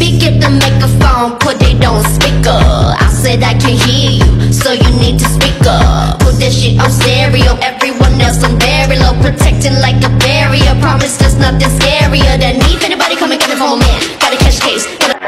Baby, get the microphone, put it on speaker. I said I can hear you, so you need to speak up. Put that shit on stereo, everyone else on very low, protecting like a barrier. Promise there's nothing scarier than me. If anybody come and get it from a man, gotta catch case. Gotta